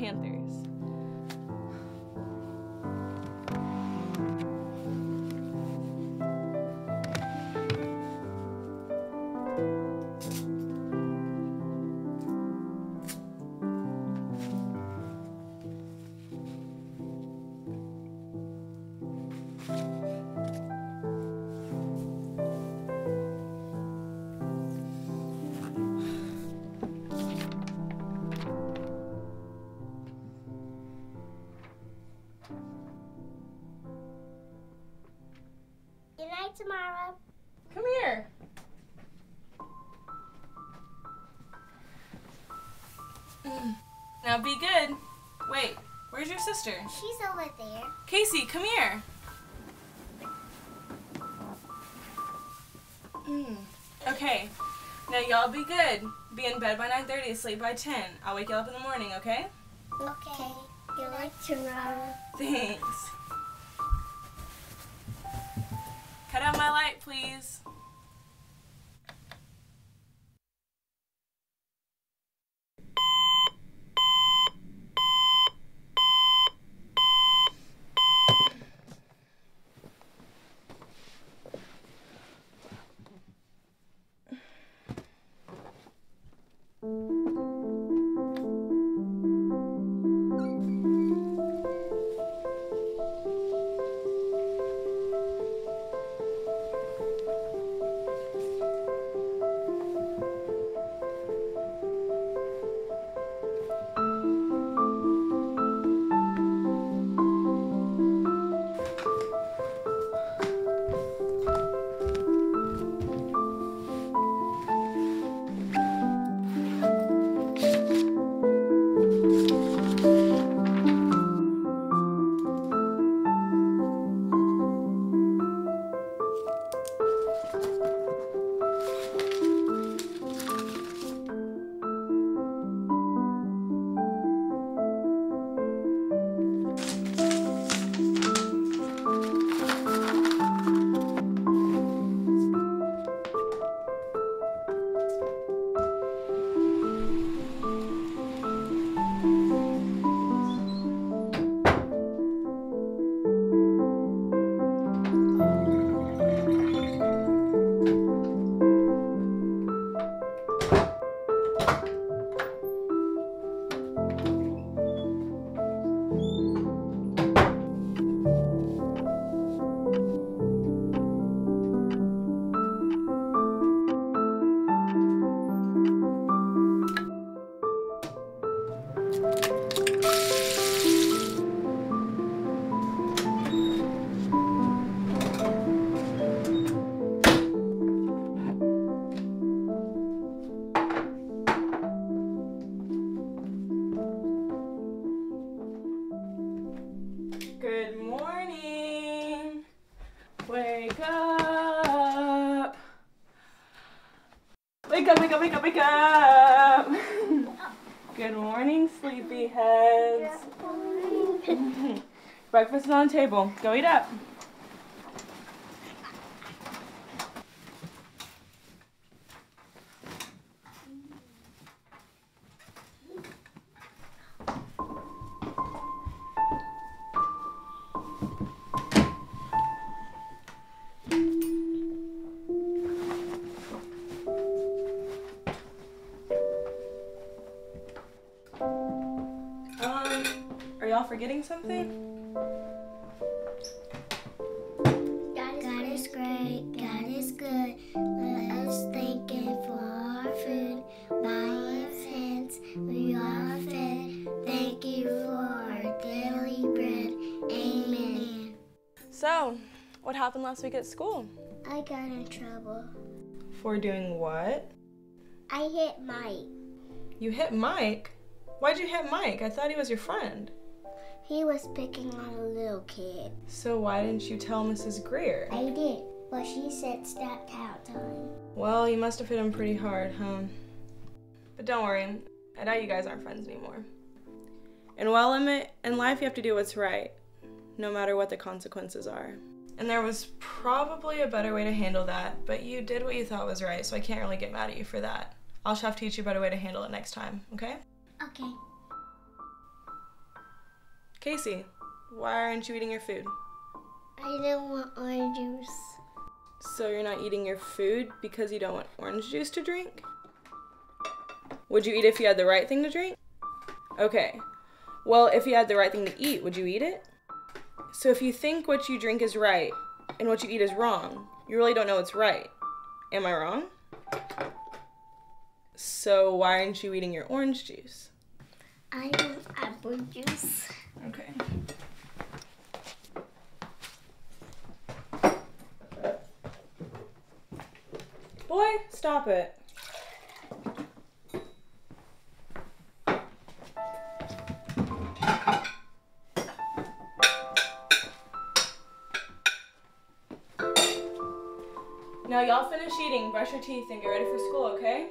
Panthers. Panthers. Tomorrow. Come here. Mm. Now be good. Wait, where's your sister? She's over there. Casey, come here. Mm. Okay. Now y'all be good. Be in bed by 9:30, sleep by 10. I'll wake you up in the morning, okay? Okay. Good night, tomorrow. Thanks. Cut out my light, please. Wake up, wake up, wake up, wake up. Good morning, sleepyheads. Breakfast is on the table. Go eat up. Forgetting something? God is great. God is good. Let us thank Him for our food. By His hands we are fed. Thank you for our daily bread. Amen. So, what happened last week at school? I got in trouble. For doing what? I hit Mike. You hit Mike? Why'd you hit Mike? I thought he was your friend. He was picking on a little kid. So why didn't you tell Mrs. Greer? I did, but she said stop out time. Well, you must have hit him pretty hard, huh? But don't worry, I doubt you guys aren't friends anymore. And while in, it, in life, you have to do what's right, no matter what the consequences are. And there was probably a better way to handle that, but you did what you thought was right, so I can't really get mad at you for that. I'll have to teach you a better way to handle it next time, okay? Okay. Casey, why aren't you eating your food? I don't want orange juice. So you're not eating your food because you don't want orange juice to drink? Would you eat if you had the right thing to drink? Okay. Well, if you had the right thing to eat, would you eat it? So if you think what you drink is right and what you eat is wrong, you really don't know what's right. Am I wrong? So why aren't you eating your orange juice? I want apple juice. Okay. Boy, stop it. Now, y'all finish eating, brush your teeth, and get ready for school, okay?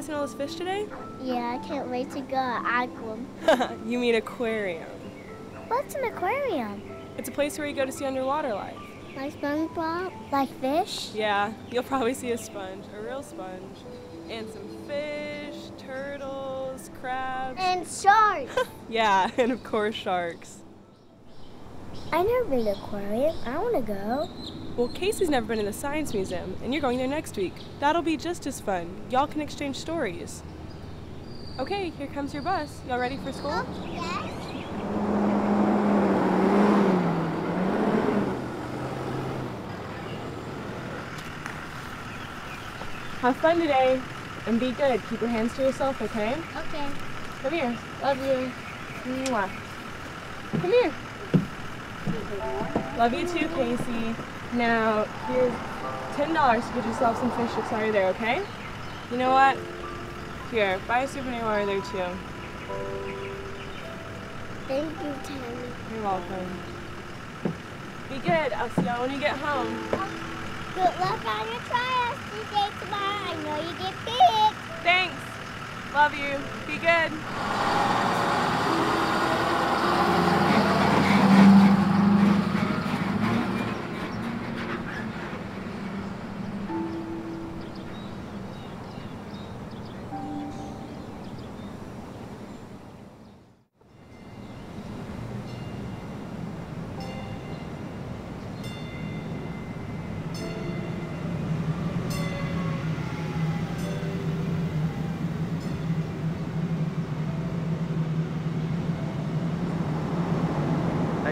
About all those fish today? Yeah, I can't wait to go aquarium. you mean aquarium. What's an aquarium? It's a place where you go to see underwater life. Like SpongeBob? Like fish? Yeah, you'll probably see a sponge, a real sponge, and some fish, turtles, crabs. And sharks. Yeah, and of course sharks. I never been to aquarium. I want to go. Well, Casey's never been in the Science Museum, and you're going there next week. That'll be just as fun. Y'all can exchange stories. Okay, here comes your bus. Y'all ready for school? Oh, yes. Have fun today, and be good. Keep your hands to yourself, okay? Okay. Come here. Love you. Mwah. Come here. Love you too, Casey. Now, here's ten dollars to get yourself some fish sticks while you're there, okay? You know what? Here, buy a souvenir while you're there too. Thank you, Tammy. You're welcome. Be good. I'll see y'all when you get home. Good luck on your trials today tomorrow. I know you get picked. Thanks. Love you. Be good.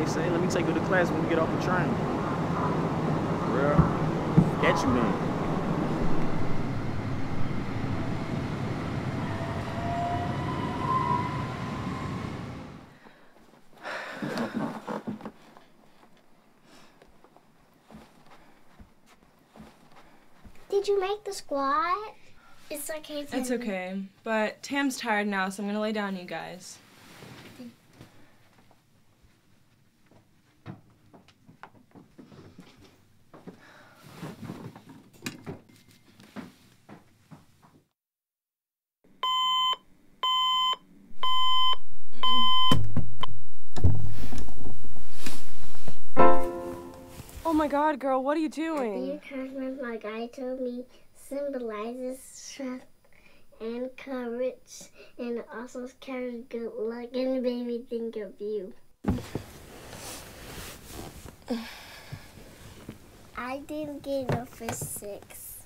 Hey, say, let me take you to class when we get off the train. Real? Get you then. Did you make the squat? It's okay. It's okay. But Tam's tired now, so I'm gonna lay down, you guys. My god, girl, what are you doing? encouragement my guy told me symbolizes strength and courage and also carries good luck and made me think of you. I didn't get no first six.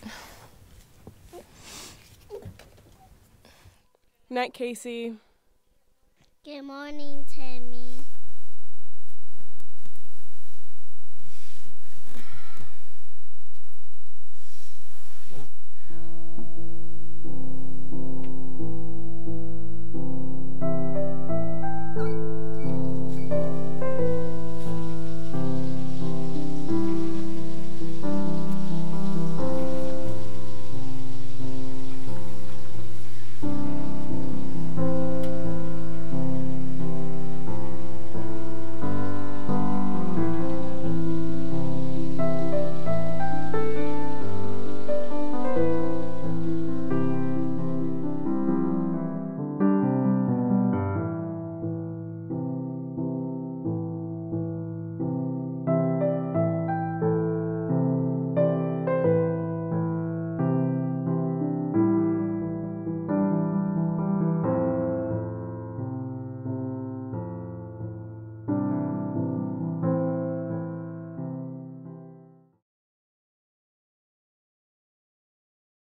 Night, Casey. Good morning, Tammy.